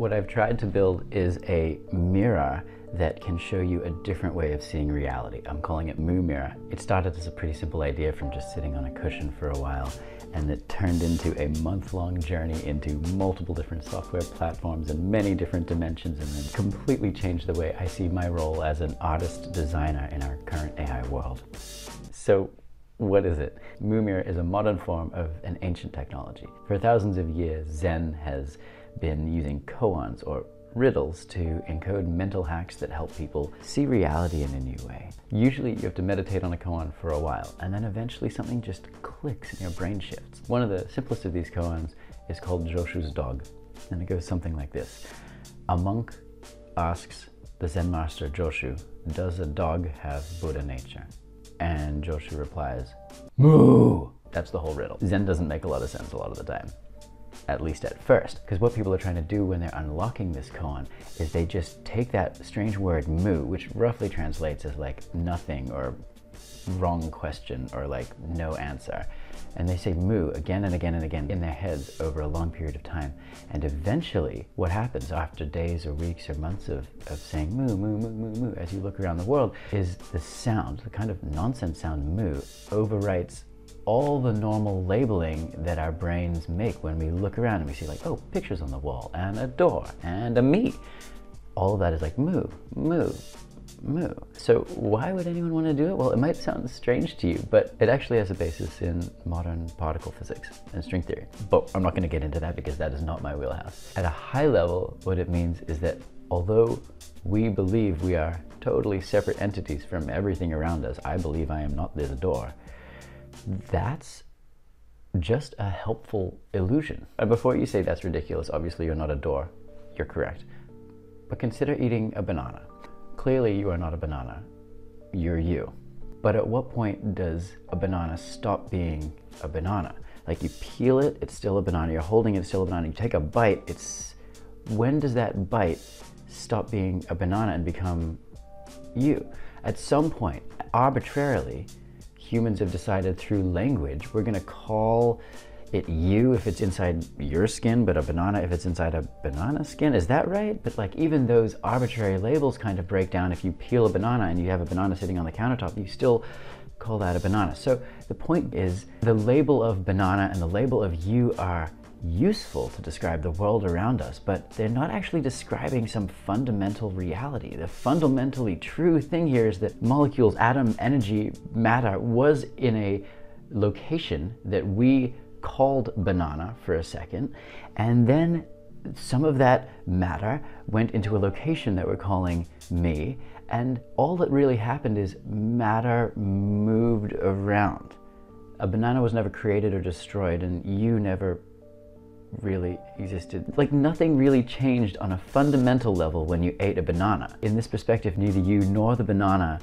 What I've tried to build is a mirror that can show you a different way of seeing reality. I'm calling it Mu Mirror. It started as a pretty simple idea from just sitting on a cushion for a while and it turned into a month-long journey into multiple different software platforms and many different dimensions and then completely changed the way I see my role as an artist designer in our current AI world. So what is it? Mu Mirror is a modern form of an ancient technology. For thousands of years, Zen has been using koans or riddles to encode mental hacks that help people see reality in a new way. Usually you have to meditate on a koan for a while and then eventually something just clicks and your brain shifts. One of the simplest of these koans is called Joshu's dog and it goes something like this. A monk asks the Zen master Joshu, does a dog have Buddha nature? And Joshu replies, mu! That's the whole riddle. Zen doesn't make a lot of sense a lot of the time at least at first. Because what people are trying to do when they're unlocking this koan is they just take that strange word mu, which roughly translates as like nothing or wrong question or like no answer. And they say mu again and again and again in their heads over a long period of time. And eventually, what happens after days or weeks or months of, of saying mu, mu, mu, mu, mu, as you look around the world, is the sound, the kind of nonsense sound mu, overwrites all the normal labeling that our brains make when we look around and we see like, oh, pictures on the wall and a door and a me. All of that is like move, move, move. So why would anyone want to do it? Well, it might sound strange to you, but it actually has a basis in modern particle physics and string theory. But I'm not going to get into that because that is not my wheelhouse. At a high level, what it means is that although we believe we are totally separate entities from everything around us, I believe I am not this door, that's just a helpful illusion. And before you say that's ridiculous, obviously you're not a door, you're correct. But consider eating a banana. Clearly you are not a banana, you're you. But at what point does a banana stop being a banana? Like you peel it, it's still a banana, you're holding it, it's still a banana, you take a bite, it's, when does that bite stop being a banana and become you? At some point, arbitrarily, humans have decided through language, we're gonna call it you if it's inside your skin, but a banana if it's inside a banana skin. Is that right? But like even those arbitrary labels kind of break down. If you peel a banana and you have a banana sitting on the countertop, you still call that a banana. So the point is the label of banana and the label of you are useful to describe the world around us, but they're not actually describing some fundamental reality. The fundamentally true thing here is that molecules, atom, energy, matter was in a location that we called banana for a second, and then some of that matter went into a location that we're calling me, and all that really happened is matter moved around. A banana was never created or destroyed, and you never really existed. Like nothing really changed on a fundamental level when you ate a banana. In this perspective, neither you nor the banana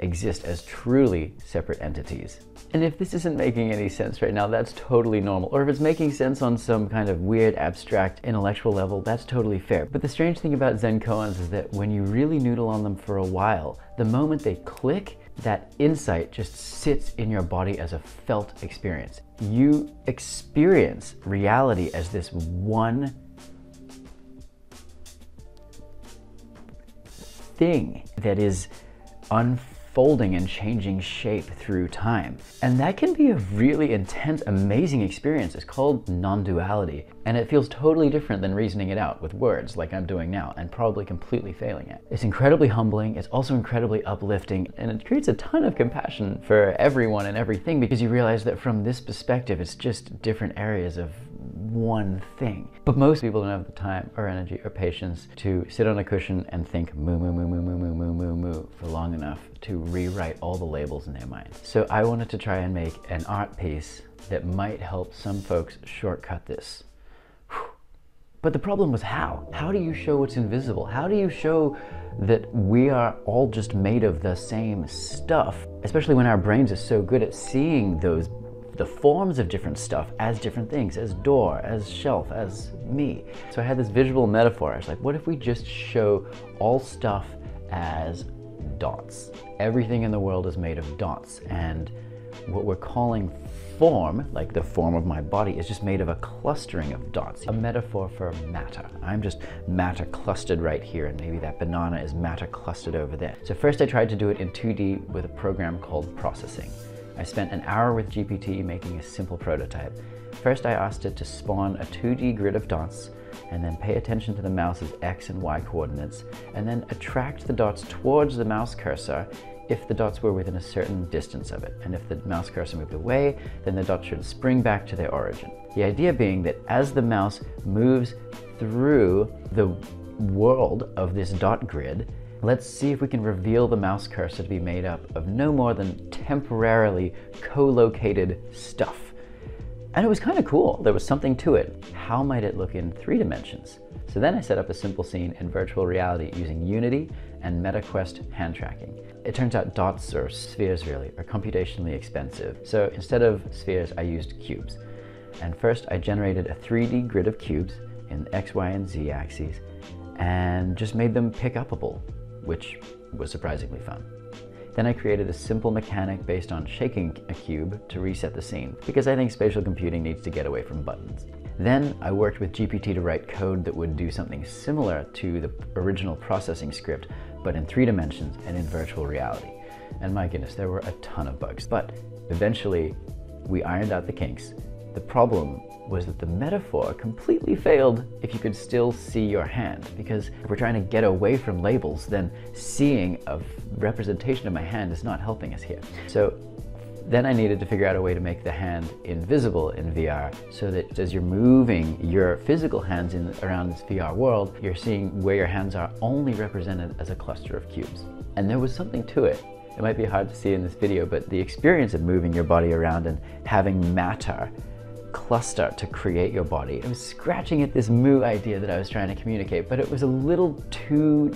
exist as truly separate entities. And if this isn't making any sense right now, that's totally normal. Or if it's making sense on some kind of weird, abstract, intellectual level, that's totally fair. But the strange thing about Zen koans is that when you really noodle on them for a while, the moment they click, that insight just sits in your body as a felt experience. You experience reality as this one thing that is unfolding unfolding and changing shape through time. And that can be a really intense, amazing experience. It's called non-duality. And it feels totally different than reasoning it out with words like I'm doing now and probably completely failing it. It's incredibly humbling. It's also incredibly uplifting and it creates a ton of compassion for everyone and everything because you realize that from this perspective, it's just different areas of one thing. But most people don't have the time or energy or patience to sit on a cushion and think mu mu mu mu mu mu mu mu mu for long enough to rewrite all the labels in their mind. So I wanted to try and make an art piece that might help some folks shortcut this. But the problem was how? How do you show what's invisible? How do you show that we are all just made of the same stuff? Especially when our brains are so good at seeing those the forms of different stuff as different things, as door, as shelf, as me. So I had this visual metaphor. I was like, what if we just show all stuff as dots? Everything in the world is made of dots. And what we're calling form, like the form of my body, is just made of a clustering of dots, a metaphor for matter. I'm just matter clustered right here, and maybe that banana is matter clustered over there. So first I tried to do it in 2D with a program called processing. I spent an hour with GPT making a simple prototype. First I asked it to spawn a 2D grid of dots and then pay attention to the mouse's X and Y coordinates, and then attract the dots towards the mouse cursor if the dots were within a certain distance of it. And if the mouse cursor moved away, then the dots should spring back to their origin. The idea being that as the mouse moves through the world of this dot grid, let's see if we can reveal the mouse cursor to be made up of no more than temporarily co-located stuff. And it was kind of cool. There was something to it. How might it look in three dimensions? So then I set up a simple scene in virtual reality using Unity and MetaQuest hand tracking. It turns out dots or spheres really are computationally expensive. So instead of spheres, I used cubes. And first I generated a 3D grid of cubes in the X, Y, and Z axes and just made them pick upable, which was surprisingly fun. Then I created a simple mechanic based on shaking a cube to reset the scene, because I think spatial computing needs to get away from buttons. Then I worked with GPT to write code that would do something similar to the original processing script, but in three dimensions and in virtual reality. And my goodness, there were a ton of bugs. But eventually, we ironed out the kinks. The problem was that the metaphor completely failed if you could still see your hand. Because if we're trying to get away from labels, then seeing a representation of my hand is not helping us here. So then I needed to figure out a way to make the hand invisible in VR so that as you're moving your physical hands in around this VR world, you're seeing where your hands are only represented as a cluster of cubes. And there was something to it. It might be hard to see in this video, but the experience of moving your body around and having matter cluster to create your body. I was scratching at this mu idea that I was trying to communicate, but it was a little too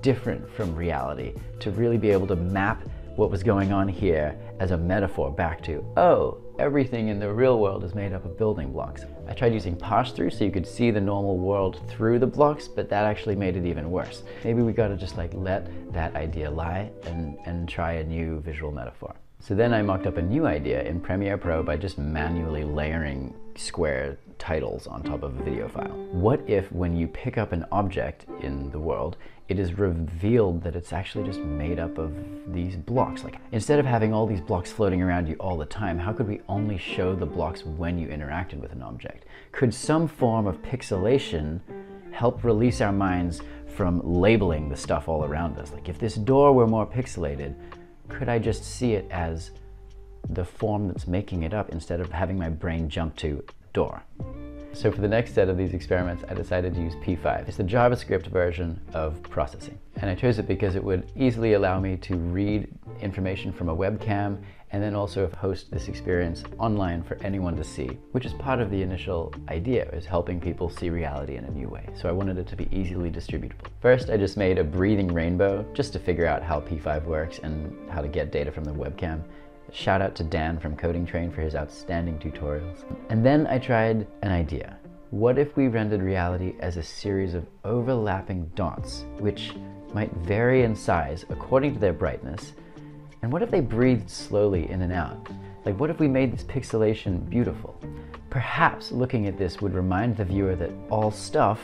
different from reality to really be able to map what was going on here as a metaphor back to, oh, everything in the real world is made up of building blocks. I tried using pass-through so you could see the normal world through the blocks, but that actually made it even worse. Maybe we gotta just like let that idea lie and, and try a new visual metaphor. So then I mocked up a new idea in Premiere Pro by just manually layering square titles on top of a video file. What if when you pick up an object in the world, it is revealed that it's actually just made up of these blocks. Like instead of having all these blocks floating around you all the time, how could we only show the blocks when you interacted with an object? Could some form of pixelation help release our minds from labeling the stuff all around us? Like if this door were more pixelated, could I just see it as the form that's making it up instead of having my brain jump to door? So for the next set of these experiments, I decided to use P5. It's the JavaScript version of processing. And I chose it because it would easily allow me to read information from a webcam and then also host this experience online for anyone to see, which is part of the initial idea, is helping people see reality in a new way. So I wanted it to be easily distributable. First, I just made a breathing rainbow just to figure out how P5 works and how to get data from the webcam. Shout out to Dan from Coding Train for his outstanding tutorials. And then I tried an idea. What if we rendered reality as a series of overlapping dots, which might vary in size according to their brightness? And what if they breathed slowly in and out? Like, what if we made this pixelation beautiful? Perhaps looking at this would remind the viewer that all stuff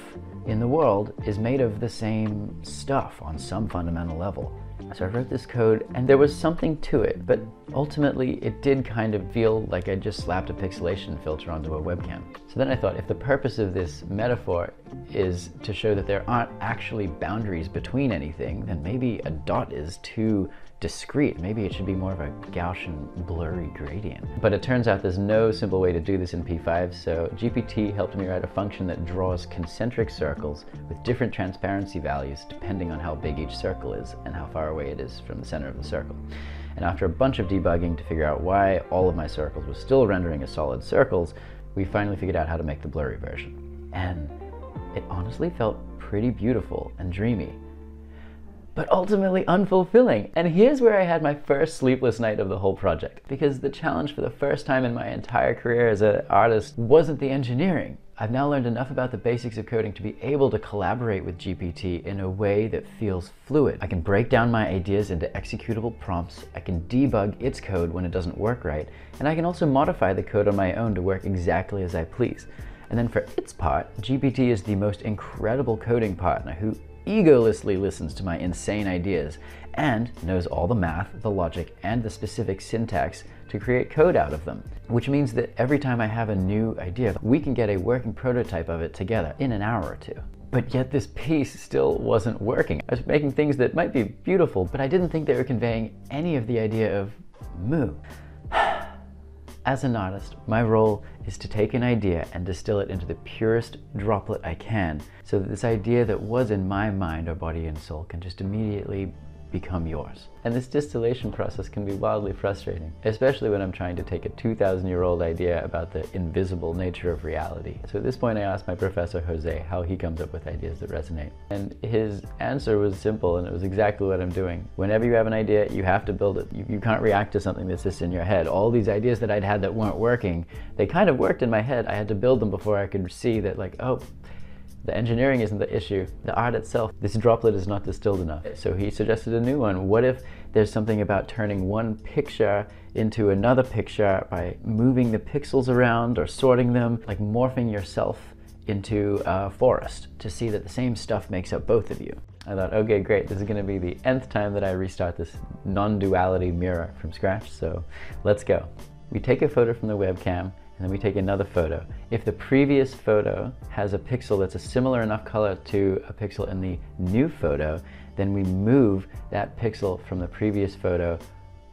in the world is made of the same stuff on some fundamental level. So I wrote this code and there was something to it, but ultimately it did kind of feel like I just slapped a pixelation filter onto a webcam. So then I thought if the purpose of this metaphor is to show that there aren't actually boundaries between anything, then maybe a dot is too discrete. Maybe it should be more of a Gaussian blurry gradient. But it turns out there's no simple way to do this in P5, so GPT helped me write a function that draws concentric circles with different transparency values depending on how big each circle is and how far away it is from the center of the circle. And after a bunch of debugging to figure out why all of my circles were still rendering as solid circles, we finally figured out how to make the blurry version. And it honestly felt pretty beautiful and dreamy but ultimately unfulfilling. And here's where I had my first sleepless night of the whole project, because the challenge for the first time in my entire career as an artist wasn't the engineering. I've now learned enough about the basics of coding to be able to collaborate with GPT in a way that feels fluid. I can break down my ideas into executable prompts, I can debug its code when it doesn't work right, and I can also modify the code on my own to work exactly as I please. And then for its part, GPT is the most incredible coding partner who egolessly listens to my insane ideas and knows all the math, the logic, and the specific syntax to create code out of them. Which means that every time I have a new idea, we can get a working prototype of it together in an hour or two. But yet this piece still wasn't working. I was making things that might be beautiful, but I didn't think they were conveying any of the idea of mu. As an artist, my role is to take an idea and distill it into the purest droplet I can so that this idea that was in my mind or body and soul can just immediately become yours. And this distillation process can be wildly frustrating, especially when I'm trying to take a 2,000 year old idea about the invisible nature of reality. So at this point I asked my professor Jose how he comes up with ideas that resonate. And his answer was simple and it was exactly what I'm doing. Whenever you have an idea, you have to build it. You, you can't react to something that's just in your head. All these ideas that I'd had that weren't working, they kind of worked in my head. I had to build them before I could see that like, oh, the engineering isn't the issue, the art itself. This droplet is not distilled enough. So he suggested a new one. What if there's something about turning one picture into another picture by moving the pixels around or sorting them, like morphing yourself into a forest to see that the same stuff makes up both of you. I thought, okay, great, this is gonna be the nth time that I restart this non-duality mirror from scratch, so let's go. We take a photo from the webcam, and then we take another photo. If the previous photo has a pixel that's a similar enough color to a pixel in the new photo, then we move that pixel from the previous photo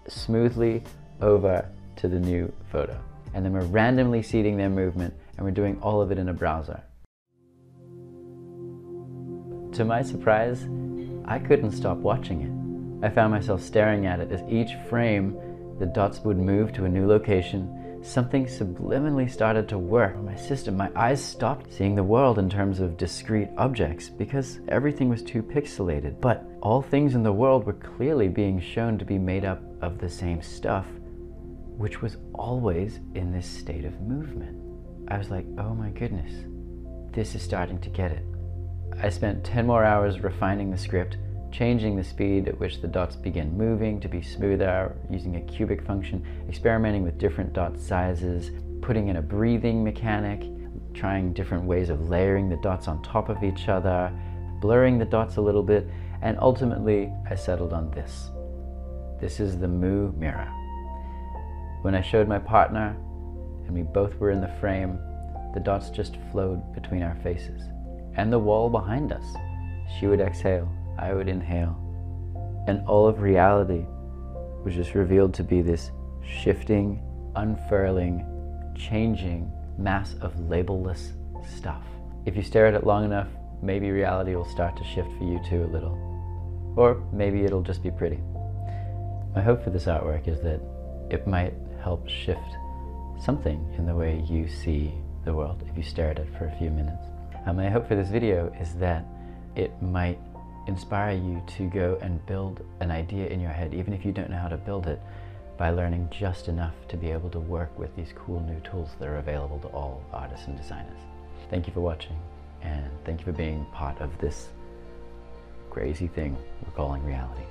smoothly over to the new photo. And then we're randomly seeding their movement and we're doing all of it in a browser. To my surprise, I couldn't stop watching it. I found myself staring at it as each frame the dots would move to a new location something subliminally started to work on my system. My eyes stopped seeing the world in terms of discrete objects because everything was too pixelated. But all things in the world were clearly being shown to be made up of the same stuff, which was always in this state of movement. I was like, oh my goodness, this is starting to get it. I spent 10 more hours refining the script changing the speed at which the dots begin moving to be smoother, using a cubic function, experimenting with different dot sizes, putting in a breathing mechanic, trying different ways of layering the dots on top of each other, blurring the dots a little bit, and ultimately I settled on this. This is the Mu mirror. When I showed my partner and we both were in the frame, the dots just flowed between our faces and the wall behind us. She would exhale I would inhale. And all of reality was just revealed to be this shifting, unfurling, changing mass of labelless stuff. If you stare at it long enough, maybe reality will start to shift for you too a little. Or maybe it'll just be pretty. My hope for this artwork is that it might help shift something in the way you see the world if you stare at it for a few minutes. And my hope for this video is that it might inspire you to go and build an idea in your head, even if you don't know how to build it, by learning just enough to be able to work with these cool new tools that are available to all artists and designers. Thank you for watching, and thank you for being part of this crazy thing we're calling reality.